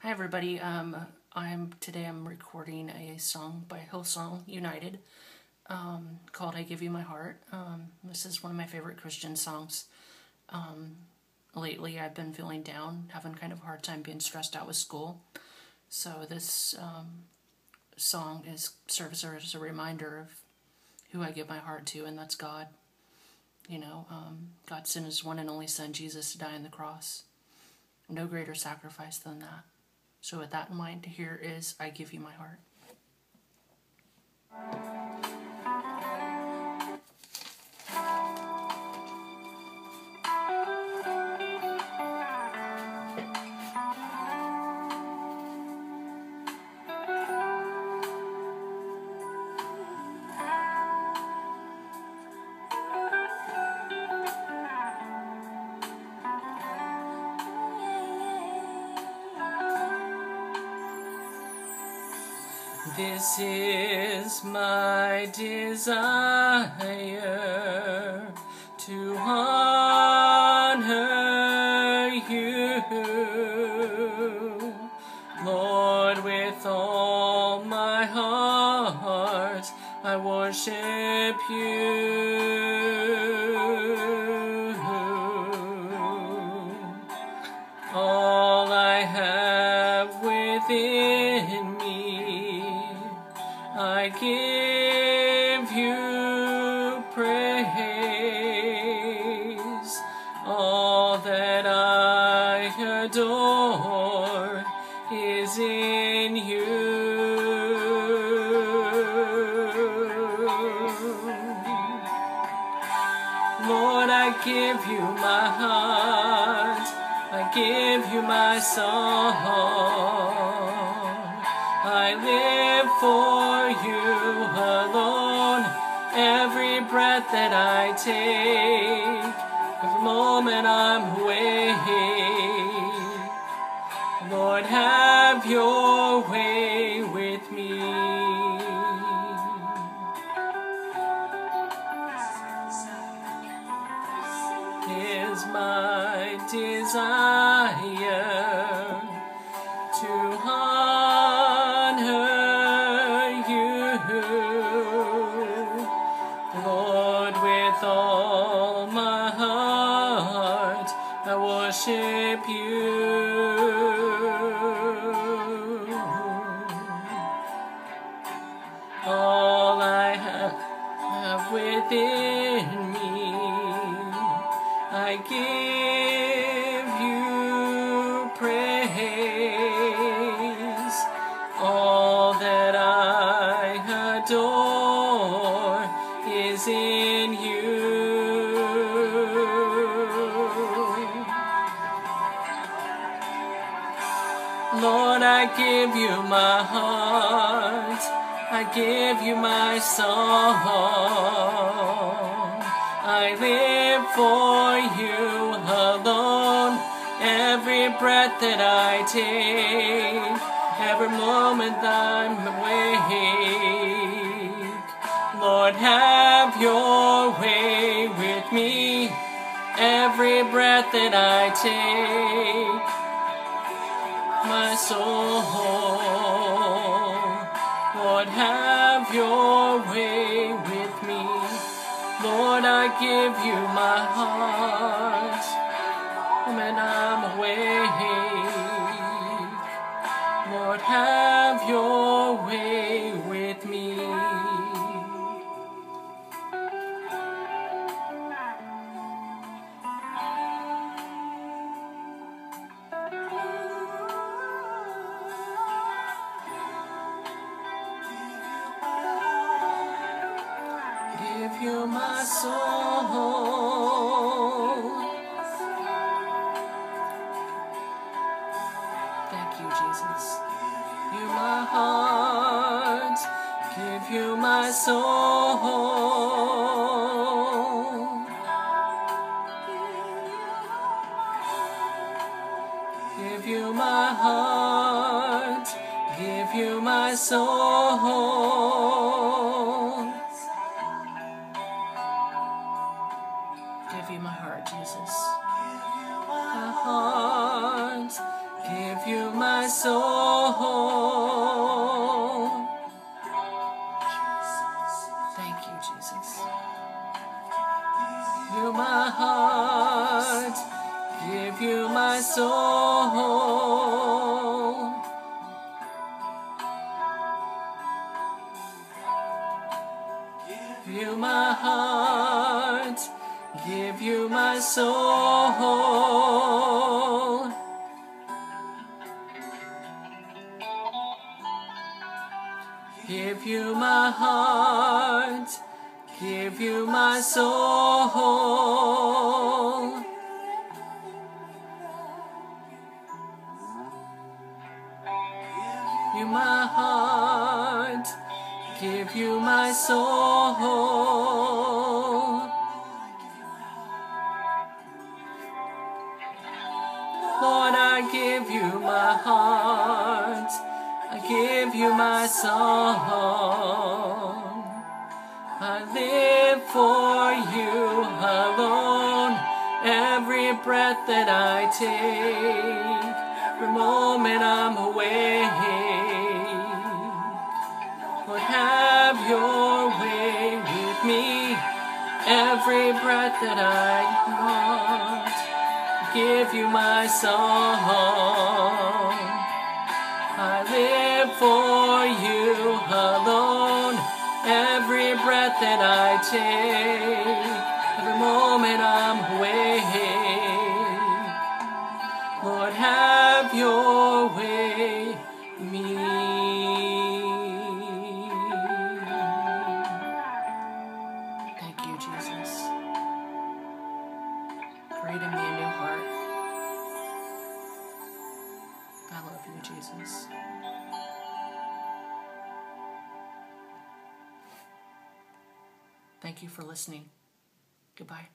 Hi everybody. Um, I'm today I'm recording a song by Hillsong United um, called "I Give You My Heart." Um, this is one of my favorite Christian songs. Um, lately, I've been feeling down, having kind of a hard time being stressed out with school. So this um, song is serves as a reminder of who I give my heart to, and that's God. You know, um, God sent His one and only Son Jesus to die on the cross. No greater sacrifice than that. So with that in mind, here is I Give You My Heart. This is my desire to honor you, Lord, with all my heart I worship you. All I give you praise. All that I adore is in you. Lord, I give you my heart, I give you my song. I live for you alone. Every breath that I take, every moment I'm awake. Lord, have your way with me. is my desire to worship you. All I have within me, I give give you my heart. I give you my song. I live for you alone. Every breath that I take, every moment I'm awake. Lord, have your way with me. Every breath that I take my soul. Lord, have your way with me. Lord, I give you my heart when I'm awake. Lord, have your way you my soul. Thank you, Jesus. You my heart. Give you my soul. Give you my heart. Give you my soul. You my heart, give you my soul. Give you my heart, give you my soul. Give you my heart, give you my soul. Give You my heart, give you my soul. Lord, I give you my heart. I give you my song. I live for you alone. Every breath that I take, every moment I'm awake. Lord, have your way with me. Every breath that I want, give you my song. Breath that I take, every moment I'm awake. Lord, have your way, me. Thank you, Jesus. Create in me a new heart. I love you, Jesus. Thank you for listening. Goodbye.